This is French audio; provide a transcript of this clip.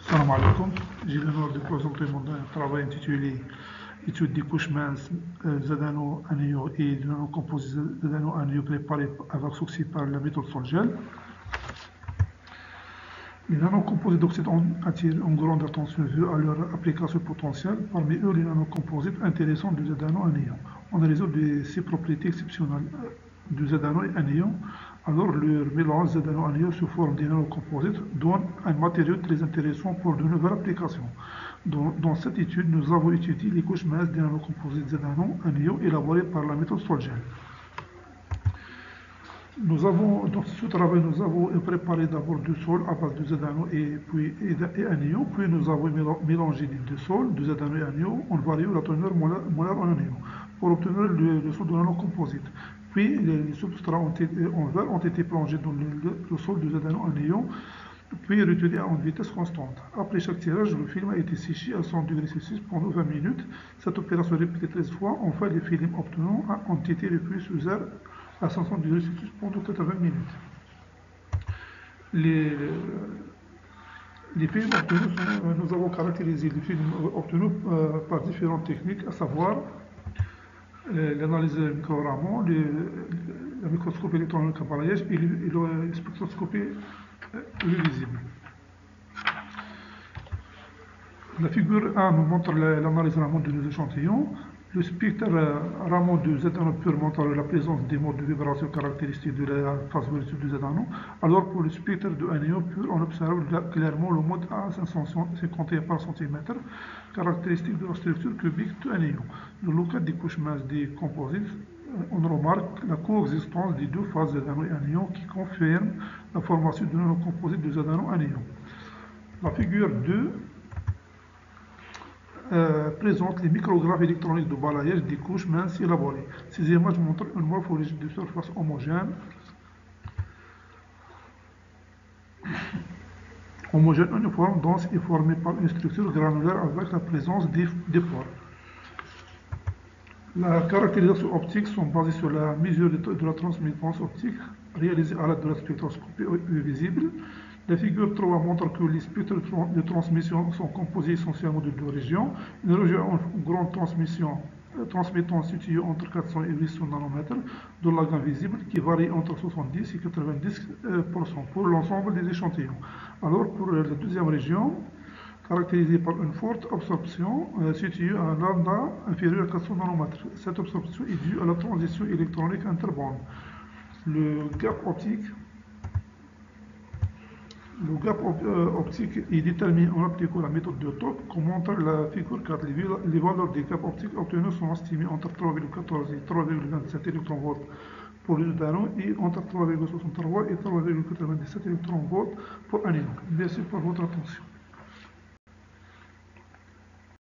Salam alaikum. J'ai l'honneur de présenter mon travail intitulé Étude des minces euh, Z-anneaux et de nanocomposés Z-anneaux préparés avec succès par la méthode Solgel. Les nanocomposites d'oxyde attirent une grande attention vue à leur application potentielle, parmi eux les nanocomposites intéressants du Z-anneau anion. On a de ces propriétés exceptionnelles du Z-anneau et anion alors leur mélange Z-anneau sous forme de nanocomposites donne un matériau très intéressant pour de nouvelles applications. Dans, cette étude, nous avons étudié les couches minces nanocomposites Z-anneau élaborées par la méthode Solgel. Nous avons, dans ce travail, nous avons préparé d'abord du sol à base de Z-anneau et, puis, et, puis nous avons mélangé les deux sols, de Z-anneau et anion, en variant la teneur molaire en anion, pour obtenir le, sol de nanocomposite. Puis les, substrats ont été, en verre ont été plongés dans le, sol de Z-anneau en anion, puis retenus à une vitesse constante. Après chaque tirage, le film a été séché à 100 degrés Celsius pendant 20 minutes. Cette opération répétée 13 fois, enfin les films obtenus ont été repris sous air à 500 degrés Celsius pendant 80 minutes. Les, films obtenus, nous avons caractérisé les films obtenus euh, par différentes techniques, à savoir l'analyse micro-raman, la microscopie électronique à balayage et la spectroscopie euh, visible. La figure 1 nous montre l'analyse Raman de nos échantillons. Le spectre Raman de Z pur montre la présence des modes de vibration caractéristiques de la phase relative de Z alors pour le spectre de anion pur, on observe clairement le mode A551 par cm, caractéristique de la structure cubique de anion. Dans le cas des couches minces des composites, on remarque la coexistence des deux phases Z et anion qui confirment la formation de nanocomposites de Z anion. La figure 2 euh, présente les micrographes électroniques de balayage des couches minces élaborées. Ces images montrent une morphologie de surface homogène, homogène uniforme, dense et formée par une structure granulaire avec la présence des, pores. La caractérisation optique sont basées sur la mesure de, la transmittance optique réalisée à l'aide de la spectroscopie visible la figure 3 montre que les spectres de transmission sont composés essentiellement de deux régions. Une région en grande transmission euh, transmettant située entre 400 et 800 nanomètres de la gamme visible qui varie entre 70 et 90% euh, pour l'ensemble des échantillons. Alors pour la deuxième région, caractérisée par une forte absorption euh, située à un lambda inférieur à 400 nanomètres. Cette absorption est due à la transition électronique interbande. Le gap optique le gap euh, optique est déterminé en appliquant la méthode de top, comme montre la figure 4. Les, valeurs des gaps optiques obtenues sont estimées entre 3,14 et 3,27 électronvolts pour le talon et entre 3,63 et 3,97 électronvolts pour un Merci pour votre attention.